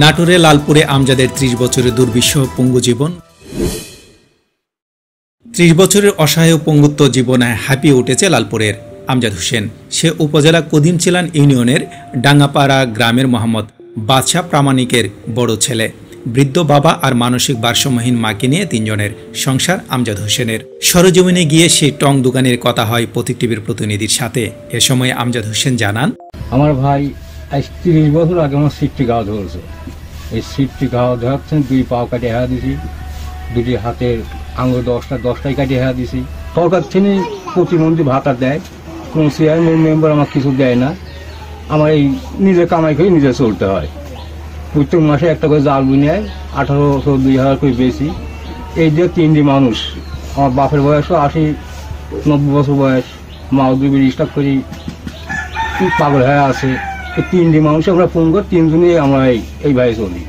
নাটোরে, লালপুরে আমজাদের ত্রিশ বছরের দুর্বিষহ পঙ্গু জীবন। ত্রিশ বছরের অসহায় পঙ্গুত্ব জীবনে হাঁপিয়ে উঠেছে লালপুরের আমজাদ হোসেন। সে উপজেলা কদিম চিলান ইউনিয়নের ডাঙ্গাপাড়া গ্রামের মোহাম্মদ বাদশাহ প্রামাণিকের বড় ছেলে। বৃদ্ধ বাবা আর মানসিক ভারসাম্যহীন মাকে নিয়ে তিনজনের সংসার আমজাদ হোসেনের। সরজমিনে গিয়ে সেই টং দোকানের কথা হয় প্রতীক টিভির প্রতিনিধির সাথে। এ সময় আমজাদ হোসেন জানান, আমার ভাই আজ তিরিশ বছর আগে আমার সিটটি গাও ধরেছে। এই সিটটি গাও ধরাচ্ছেন দুই পাও কাটে হেয়া দিছি। দুটি হাতের আঙুল দশটা, দশটাই কাটে হেয়া দিছি। সরকার থেকে প্রতিমন্ত্রী ভাতা দেয়। কোনো চেয়ারম্যান মেম্বার আমার কিছু দেয় না। আমার এই নিজে কামাই করে নিজে চলতে হয়। প্রত্যেক মাসে একটা করে জাল বুনে আঠারোশো দুই হাজার করে বেশি। এই যে তিনটি মানুষ, আমার বাপের বয়সও আশি, নব্বই বছর বয়স মাও দুই স্টাফ করি, পাগল হয়ে আছে। তিনটি মানুষ আমরা ফোন করি তিনজনই আমরা এই- এইভাবে চলি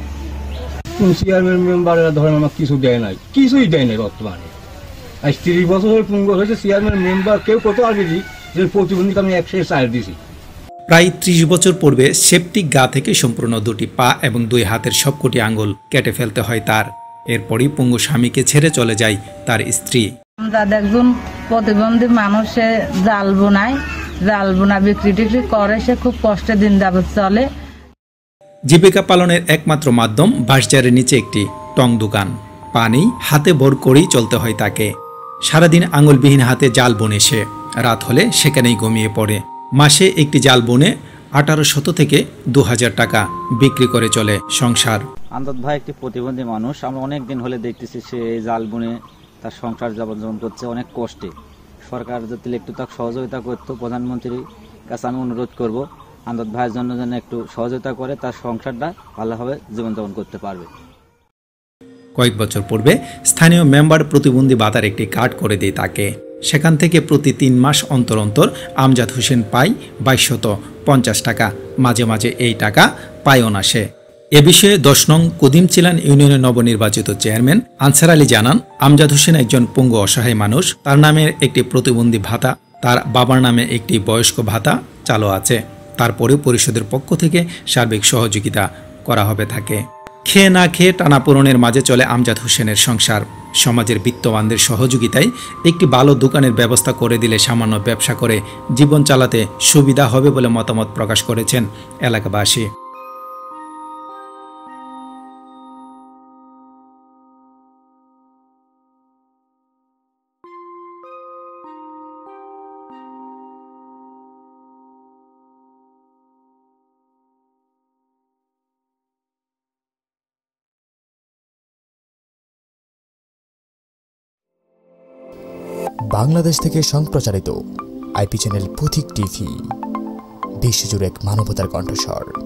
কোন চেয়ারম্যান মেম্বাররা ধরেন আমার কিছু দেয় নাই। কিছুই দেয় নাই বর্তমানে। আজ তিরিশ বছর হয়ে ফোন হয়েছে চেয়ারম্যান মেম্বার কেউ কত আগে দিই যে প্রতিবন্ধীকে আমি একশো চার দিছি। প্রায় ত্রিশ বছর পূর্বে সেপটিক গা থেকে সম্পূর্ণ দুটি পা এবং দুই হাতের সবকটি আঙ্গুল কেটে ফেলতে হয় তার। এরপরই পঙ্গু স্বামীকে ছেড়ে চলে যায় তার স্ত্রী। দাদা একজন প্রতিবন্ধী মানুষ জাল বোনায় জাল বোনা বিক্রি টিক্রি করে সে খুব কষ্টে দিন যাবত চলে। জীবিকা পালনের একমাত্র মাধ্যম বাঁশজারের নিচে একটি টং দোকান। পানি হাতে ভর করেই চলতে হয় তাকে। সারাদিন আঙুলবিহীন হাতে জাল বনে সে। রাত হলে সেখানেই ঘুমিয়ে পড়ে। মাসে একটি জাল বনে আঠারো শত থেকে দু হাজার টাকা বিক্রি করে চলে সংসার। আন্তত ভাই একটি প্রতিবন্ধী মানুষ। আমরা অনেক দিন হলে দেখতেছি সে জাল বুনে তার সংসার যাপন করছে অনেক কষ্টে। সরকার যদি একটু তাকে সহযোগিতা করতো, প্রধানমন্ত্রীর কাছে আমি অনুরোধ করব আন্তত ভাইয়ের জন্য যেন একটু সহযোগিতা করে তার সংসারটা ভালোভাবে জীবনযাপন করতে পারবে। কয়েক বছর পূর্বে স্থানীয় মেম্বার প্রতিবন্ধী ভাতার একটি কার্ড করে দেয় তাকে। সেখান থেকে প্রতি তিন মাস অন্তর অন্তর আমজাদ হোসেন পায় বাইশশত পঞ্চাশ টাকা। মাঝে মাঝে এই টাকা পায়ও না সে। এ বিষয়ে দশ নং কদিম চিলান ইউনিয়নের নবনির্বাচিত চেয়ারম্যান আনসার আলী জানান, আমজাদ হোসেন একজন পঙ্গু অসহায় মানুষ, তার নামে একটি প্রতিবন্ধী ভাতা, তার বাবার নামে একটি বয়স্ক ভাতা চালু আছে। তারপরেও পরিষদের পক্ষ থেকে সার্বিক সহযোগিতা করা হবে থাকে খেয়ে না খেয়ে টানাপোড়নের মাঝে চলে আমজাদ হোসেনের সংসার। সমাজের বিত্তবানদের সহযোগিতায় একটি ভালো দোকানের ব্যবস্থা করে দিলে সামান্য ব্যবসা করে জীবন চালাতে সুবিধা হবে বলে মতামত প্রকাশ করেছেন এলাকাবাসী। বাংলাদেশ থেকে সম্প্রচারিত আইপি চ্যানেল পথিক টিভি বিশ্বজুড়ে এক মানবতার কণ্ঠস্বর।